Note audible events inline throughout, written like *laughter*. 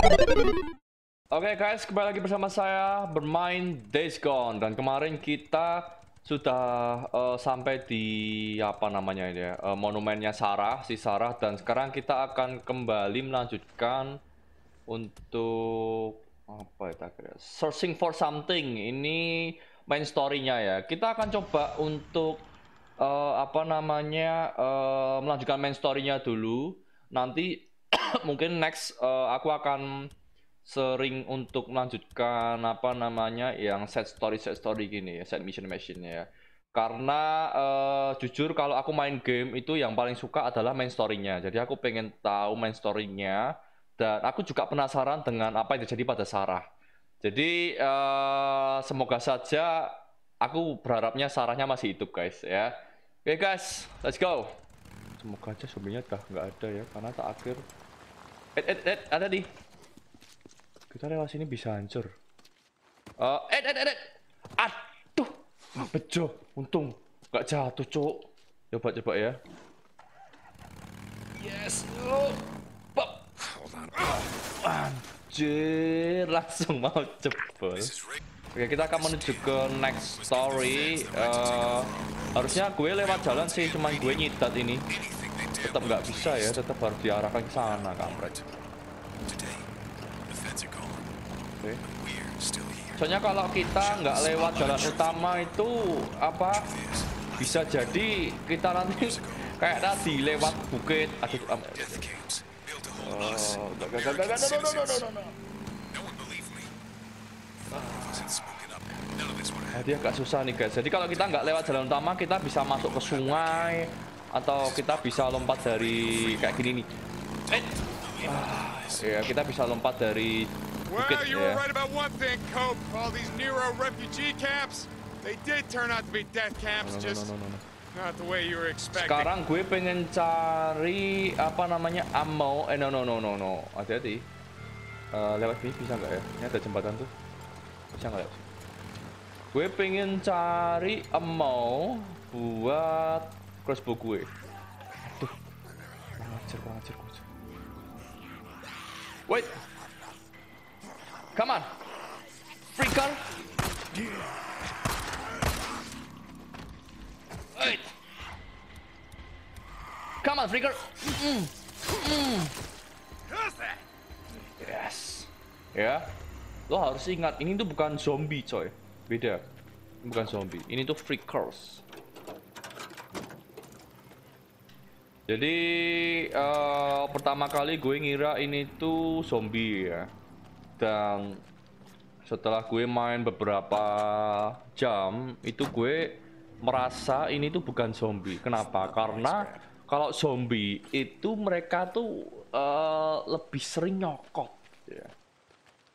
Oke guys, kembali lagi bersama saya bermain Days Gone dan kemarin kita sudah uh, sampai di apa namanya ya uh, monumennya Sarah, si Sarah dan sekarang kita akan kembali melanjutkan untuk apa ya kira searching for something ini main story-nya ya. Kita akan coba untuk uh, apa namanya uh, melanjutkan main story-nya dulu. Nanti *coughs* mungkin next uh, aku akan sering untuk melanjutkan apa namanya yang set story set story gini ya set mission mission ya. Karena uh, jujur kalau aku main game itu yang paling suka adalah main story-nya. Jadi aku pengen tahu main story-nya dan aku juga penasaran dengan apa yang terjadi pada Sarah. Jadi uh, semoga saja aku berharapnya Sarahnya masih hidup guys ya. Oke okay, guys let's go. Semoga aja suaminya dah nggak ada ya karena tak akhir eh eh eh ada di. Kita lewat sini bisa hancur. Uh, eh eh eh aduh. Bejo untung. Nggak jatuh cok coba coba ya. Yes oh. Pop. anjir langsung mau jebol. Oke kita akan menuju ke next story. Uh, Harusnya gue lewat jalan sih Cuman gue nyitat ini Tetap nggak bisa ya Tetap harus diarahkan ke sana kampret. Okay. Soalnya kalau kita nggak lewat jalan utama itu apa bisa jadi kita nanti kayak tadi lewat bukit aduh um, oh, gak, gak, gak, gak, no, no, no, no, no, no. Jadi agak susah nih guys. Jadi kalau kita nggak lewat jalan utama, kita bisa masuk ke sungai atau kita bisa lompat dari kayak gini nih. Eh, ah, ya kita bisa lompat dari Well, you were right about one thing, Cope. All these Nero refugee camps, they did turn out to be death camps, no, no, just no, no, no. not the way you were expecting. Sekarang gue pengen cari apa namanya ammo. Eh no no no no no. Hati-hati. Uh, lewat sini bisa nggak ya? Ini ada jembatan tuh. Bisa nggak ya? Gue pengen cari ammo buat crossbow gue. Tuh. Kurang ajar, kurang ajar, kurang ajar. Wait. Come on. Freaker. Wait. Come on, Freaker. Mm. Mm. Yes. Ya. Lo harus ingat, ini tuh bukan zombie, coy. Beda. Bukan zombie. Ini tuh freakers. Jadi uh, pertama kali gue ngira ini tuh zombie ya. Dan setelah gue main beberapa jam itu gue merasa ini tuh bukan zombie. Kenapa? Karena kalau zombie itu mereka tuh uh, lebih sering nyokot ya.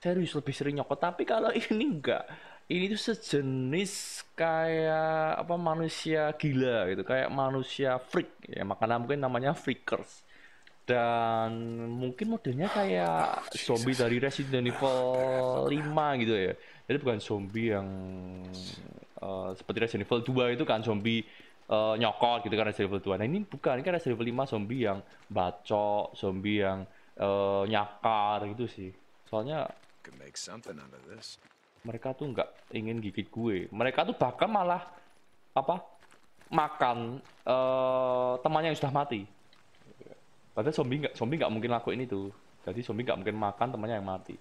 serius lebih sering nyokot. Tapi kalau *laughs* ini enggak ini tuh sejenis kayak apa manusia gila gitu. Kayak manusia freak. Ya makanya mungkin namanya freakers. Dan mungkin modelnya kayak zombie dari Resident Evil 5 gitu ya. Jadi bukan zombie yang uh, seperti Resident Evil 2 itu kan zombie uh, nyokot gitu kan Resident Evil 2 nah ini bukan. Ini kan Resident Evil 5 zombie yang bacok zombie yang uh, nyakar gitu sih. Soalnya mereka tuh nggak ingin gigit gue mereka tuh bahkan malah apa makan uh, temannya yang sudah mati Padahal zombie nggak zombie nggak mungkin lakuin itu. Jadi zombie nggak mungkin makan temannya yang mati.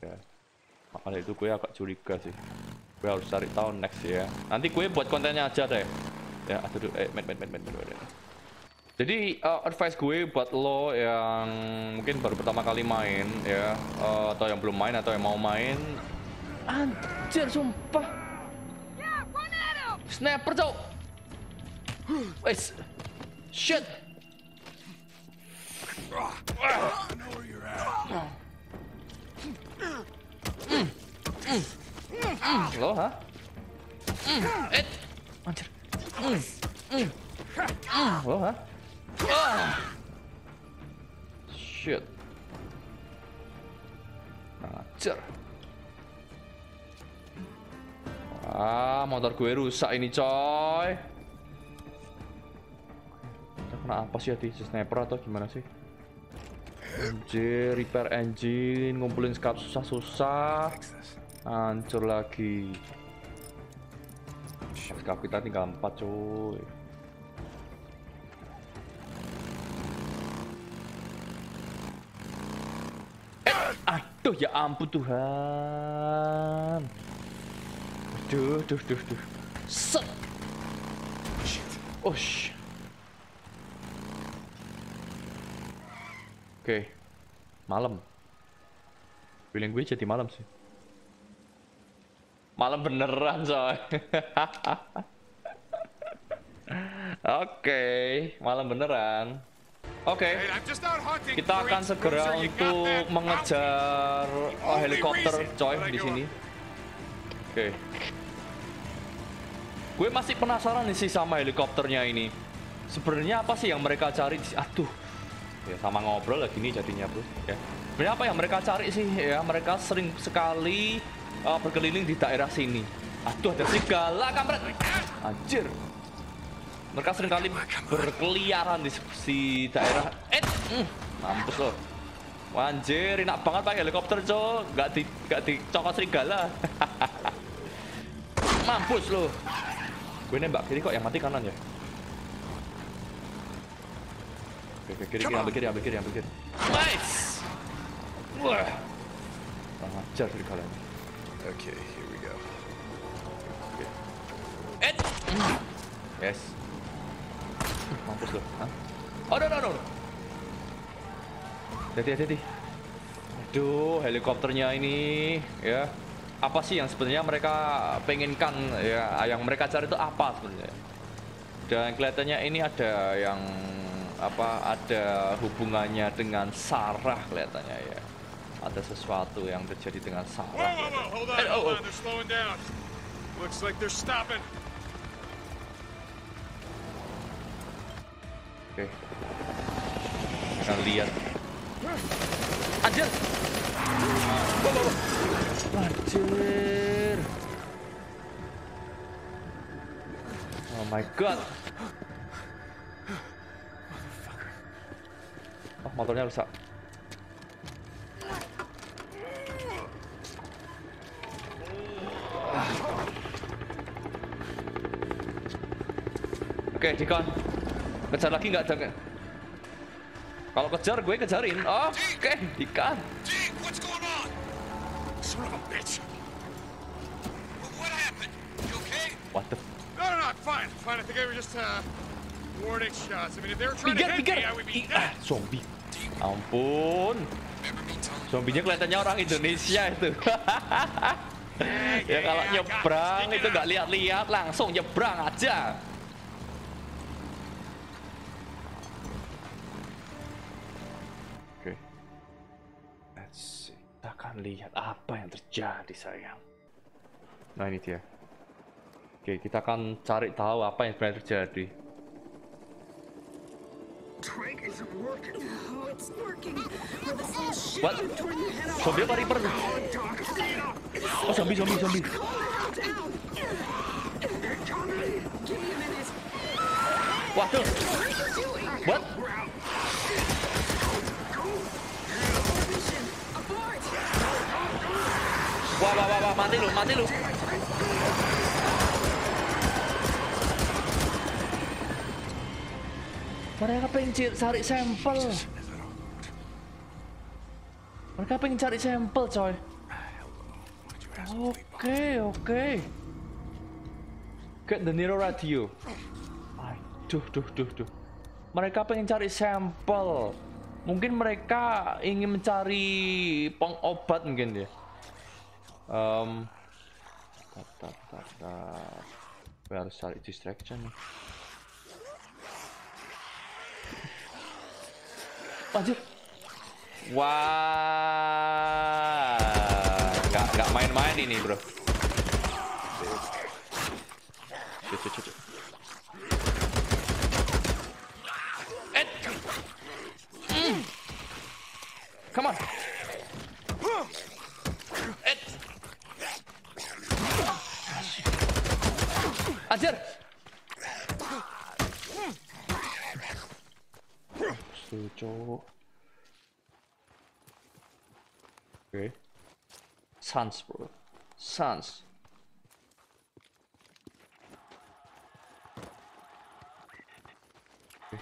Ya. Makanya itu gue agak curiga sih. Gue harus cari tahu next ya. Nanti gue buat kontennya aja deh. Ya, aduh, eh, men, men, men, men, men. Jadi uh, advice gue buat lo yang mungkin baru pertama kali main ya, uh, atau yang belum main atau yang mau main, anjir sumpah. Sniper cok. Wes, shit. Lo, ha? Eh. Anjir. Lo, ha? Shit. Anjir. Ah, motor gue rusak ini, coy. Kita kena apa sih, hati? Sniper atau gimana sih? Anjir, repair engine, ngumpulin scrap susah-susah. Hancur lagi. Scrap kita tinggal 4 cuy. Eh, aduh ya ampun Tuhan. Aduh, duh, duh, duh. Set. Oh, shit. Oke. Malam. Feeling gue jadi malam sih. Malam beneran coy. *laughs* Oke, malam beneran. Oke. Kita akan segera untuk mengejar oh, helikopter coy di sini. Oke. Gue masih penasaran sih sama helikopternya ini. Sebenarnya apa sih yang mereka cari? Aduh. Ya sama ngobrol lagi nih jadinya, Bro. Ya. Sebenarnya apa yang mereka cari sih? Ya, mereka sering sekali uh, berkeliling di daerah sini. Aduh, ada serigala, kampret. Anjir. Mereka sering kali berkeliaran di, di daerah. Eh, mm, mampus loh. Anjir, enak banget pakai helikopter, cok. Gak di gak dicokot serigala. *laughs* mampus loh. Gue nembak kiri kok yang mati kanan ya. Oke, oke, kiri, kiri, ambil kiri, ambil kiri, ambil kiri. Nice. Wah. Kurang ajar serigala ini. Okay, here we go. Eh. Mm. Yes. Mampus loh. Hah? Oh, no, no, no. Hati, hati. Aduh, helikopternya ini, ya. Apa sih yang sebenarnya mereka pengenkan, ya? Yang mereka cari itu apa sebenarnya? Dan kelihatannya ini ada yang apa? Ada hubungannya dengan Sarah kelihatannya ya. Ada sesuatu yang terjadi dengan Sarah. whoa, whoa, Eh, oh, oh. Looks like they're stopping. Oke. Akan lihat. Anjir. Anjir. Oh my god. Oh, motornya rusak. Oke, Dikon. Kejar lagi nggak ada? Kalau kejar, gue kejarin. Oke, Dikon. I think they were just, uh, warning shots. I mean, if they were trying to hit me, I would be Ih, ah, dead. zombie. Ampun. Zombinya kelihatannya orang Indonesia itu. *laughs* ya kalau nyebrang itu nggak lihat-lihat langsung nyebrang aja. Oke. Let's see. Kita akan lihat apa yang terjadi sayang. Nah ini dia. Oke, kita akan cari tahu apa yang sebenarnya terjadi. Oh, What? Zombie apa Reaper? Oh zombie, zombie, zombie. Waduh, What. Wah, wah, wah, wah, mati lu, mati lu. Mereka pengen cari sampel. Mereka pengen cari sampel, coy. Oke, oke. Get the Nero radio. Aduh, duh, duh, duh. Mereka pengen cari sampel. Mungkin mereka ingin mencari pengobat mungkin ya. Um, tar, tar, tar, tar. Gue harus cari distraction nih. Anjir. Wah, nggak nggak main-main ini bro. Shit, shit, shit. Eh. Mm. Come on. Setuju. Oke. Sans, bro. Sans. Yeah,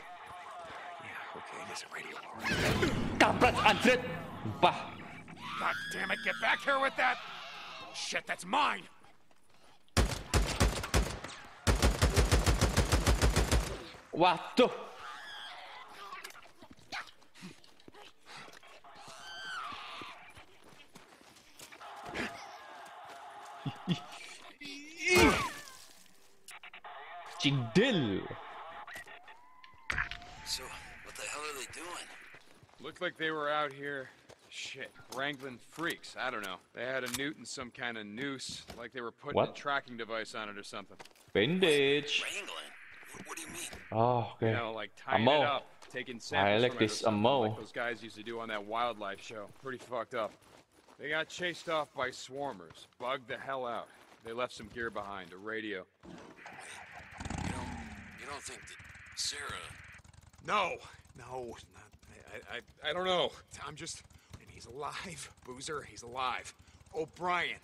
okay, it isn't radio already. Kampret anjrit. Bah. God damn it, get back here with that! Shit, that's mine! Waduh. Cindil. So, what the hell are they doing? Looked like they were out here. Shit, wrangling freaks. I don't know. They had a newt and some kind of noose, like they were putting a tracking device on it or something. Bandage. Wrangling? What, what do you mean? Oh, oke. You know, like tying Ammo. it up, taking samples like from it or this something, ammo. like those guys used to do on that wildlife show. Pretty fucked up. They got chased off by swarmers, bugged the hell out. They left some gear behind, a radio. You don't, think that Sarah... No, no, not, I, I, I don't know. I'm just, and he's alive. *laughs* Boozer, he's alive. O'Brien,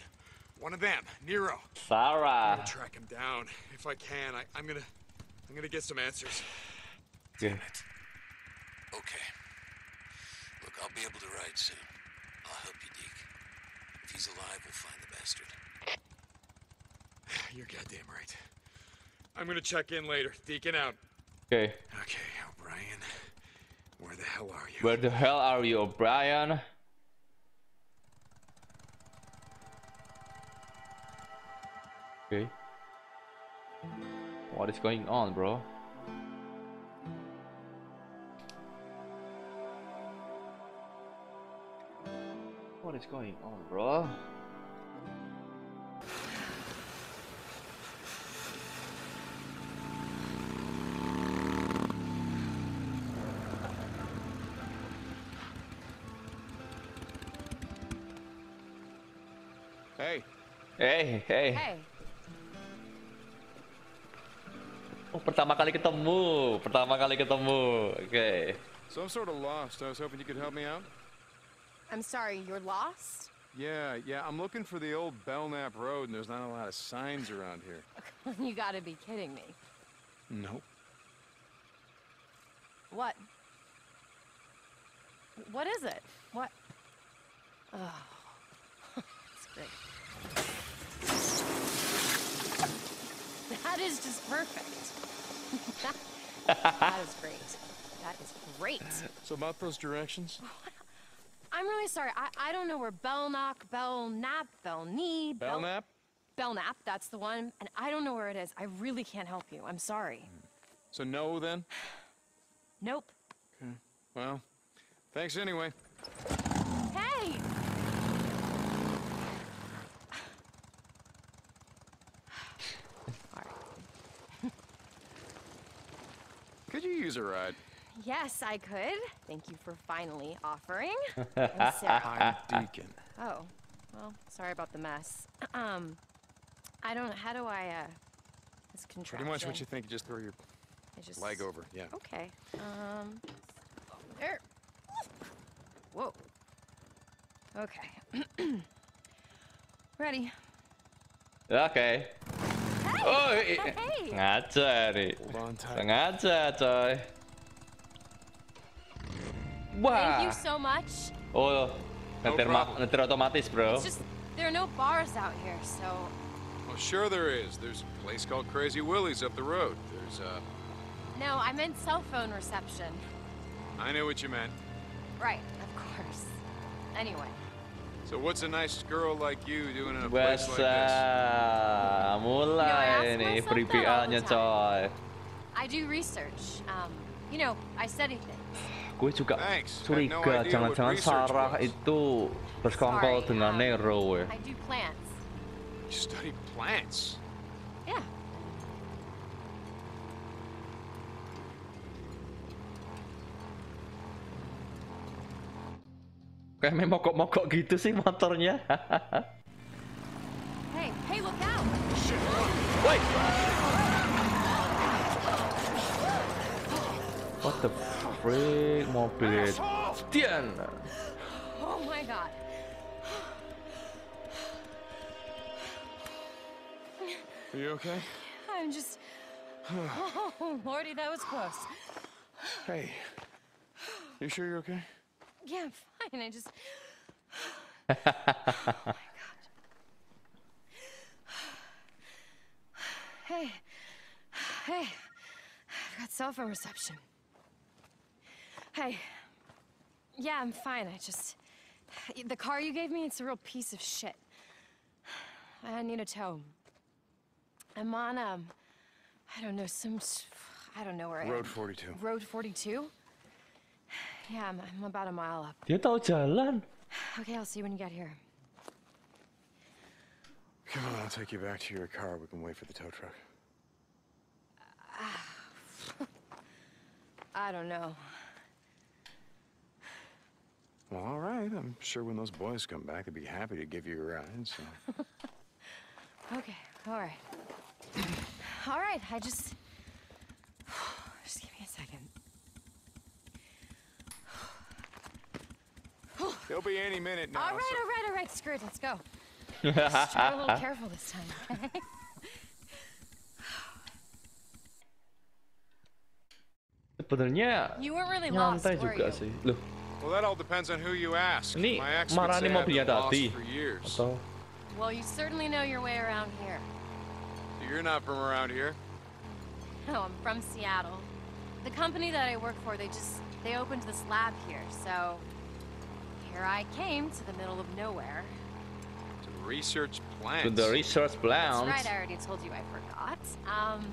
one of them, Nero. I'm Sarah. gonna track him down if I can. I, I'm gonna, I'm gonna get some answers. Damn it. Okay. Look, I'll be able to ride soon. I'll help you, Deke. If he's alive, we'll find the bastard. *sighs* You're goddamn right. I'm gonna check in later. Deacon out. Okay. Okay, O'Brien, where the hell are you? Where the hell are you, O'Brien? Okay. What is going on, bro? What is going on, bro? Hey, Hey, hey. Hey, Oh, pertama kali ketemu. Pertama kali ketemu. Oke. so I'm sort of lost. I was hoping you could help me out. I'm sorry, you're lost? Yeah, yeah, I'm looking for the old Belknap Road, and there's not a lot of signs around here. *laughs* you gotta be kidding me. Nope. What? What is it? What? Oh, that's *laughs* great. That is just perfect. *laughs* that is great. That is great. So about those directions? *laughs* I'm really sorry. I, I don't know where Belknock, Belknap, Belknee, Bel- Belknap? Belknap, that's the one. And I don't know where it is. I really can't help you. I'm sorry. So no then? *sighs* Nope. Okay. Well, thanks anyway. Hey! All right. Could you use a ride? Yes, I could. Thank you for finally offering. *laughs* And Sarah- I'm Deacon. oh, well, sorry about the mess. Um, I don't. Know, how do I? Uh, this contraption. Pretty much what you think. You just throw your I just, leg over. Yeah. Okay. Um, there. Whoa. Okay. *clears throat* Ready. Oke. Oh, i- Hey. ngaca nih. Hold on tight. Sengaja, coy. Thank Wah. you so much. Oh, nyetir, ma- problem. nyetir otomatis, bro. It's just there are no bars out here, so Well, sure there is. There's a place called Crazy Willie's up the road. There's, uh, no. I meant cell phone reception. I know what you meant. Right, of course. Anyway, So what's a nice girl like you doing in a place like this? Mulai nih free PA-nya, the coy. I do research. Um, you know, I study things. Gue juga Thanks. Curiga no jangan-jangan research Sarah was. itu bersekongkol dengan um, Nero. I do plants. You study plants. Yeah. Kayak main mogok-mogok gitu sih motornya. Hey, hey, look out! Woi. What the freak mobil Dian. Oh my god. Are you okay? I'm just. Oh, Lordy, that was close. Hey. You sure you're okay? Yeah, I'm fine. I just. *sighs* *sighs* Hey. *sighs* Hey. I've got cell phone reception. Hey. Yeah, I'm fine. I just. The car you gave me, it's a real piece of shit. I need a tow. I'm on, um. I don't know, some. I don't know where I am. Road 42. Road 42? Yeah, I'm, I'm about a mile up. Dia tahu jalan. Okay, I'll see you when you get here. Come on, I'll take you back to your car. We can wait for the tow truck. *sighs* I don't know. Well, all right. I'm sure when those boys come back, they'd be happy to give you a ride. So. *laughs* Okay, all right. *clears throat* All right, I just. Just give me a second. He'll be any minute now. All right, so- all right, all right, screw it, let's go. Just try a little *laughs* careful this time. okay? *laughs* You weren't really lost, were you? Loh, Well, that all depends on who you ask. Ini My ex would marah say I've been lost for years. atau Well, you certainly know your way around here. You're not from around here. No, *laughs* oh, I'm from Seattle. The company that I work for, they just they opened this lab here, so here I came to the middle of nowhere. To research to plants. the research That's plants. right, I already told you I forgot. Um,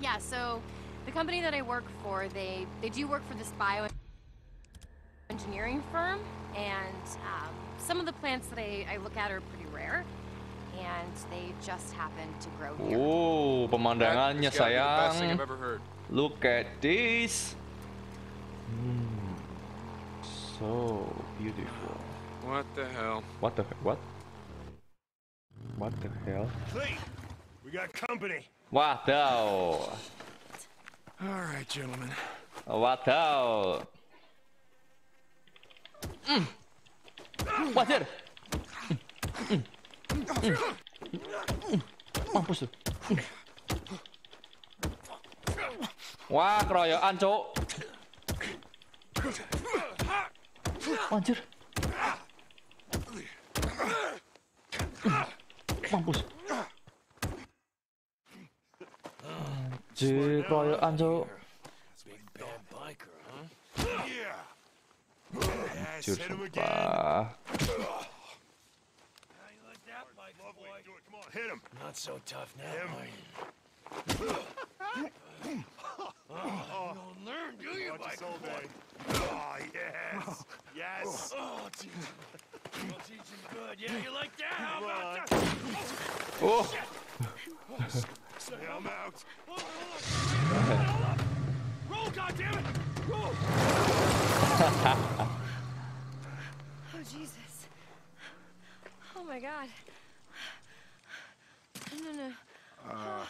yeah, so the company that I work for, they they do work for this bioengineering firm, and um, some of the plants that I, I look at are pretty rare, and they just happen to grow here. Oh, pemandangannya That's gotta be the best thing sayang. I've ever heard. Look at this. Hmm. So beautiful. What the hell? What the what? What the hell? Clean. We got company. Wadaw. All right, gentlemen. Wadaw. Mm. Wajar. Mm. Mm. Mm. Mampus lu. Mm. Wah, keroyokan, Cuk. Anjir. Mampus. Anjir, koyo anjo. Anjir, sumpah. Not so tough now, him. oh, you don't learn, do you, biker boy? Oh, yes. Yes. Oh, teach. I'll teach him good. Yeah, you like that? How about that? Oh, oh Say I'm out. Hold on, hold on. Hold up. Roll, goddammit! Roll! Oh Jesus! Oh my God! No, no, no. Uh,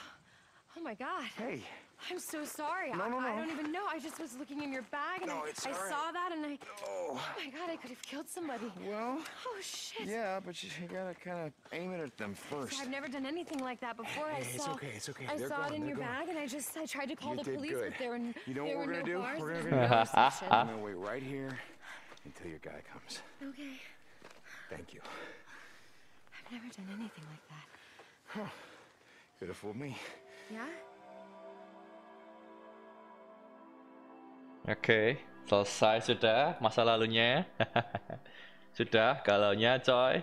oh my God! Hey. I'm so sorry. No, I, no, I no. don't even know. I just was looking in your bag and No, I, it's I right. saw that and I. Oh. Oh my God! I could have killed somebody. Well, Oh shit! yeah, but you, you gotta kind of aim it at them first. I've never done anything like that before. I Hey, it's saw. okay, it's okay. I They're saw it in they're your gone. bag, and I just I tried to call You the police, good. but there were You know what were gonna no do? We're gonna- no reception. I'm gonna wait right here until your guy comes. Okay. Thank you. I've never done anything like that. Could have fooled me. Yeah. Oke, selesai sudah masa lalunya. *laughs* sudah galaunya, coy.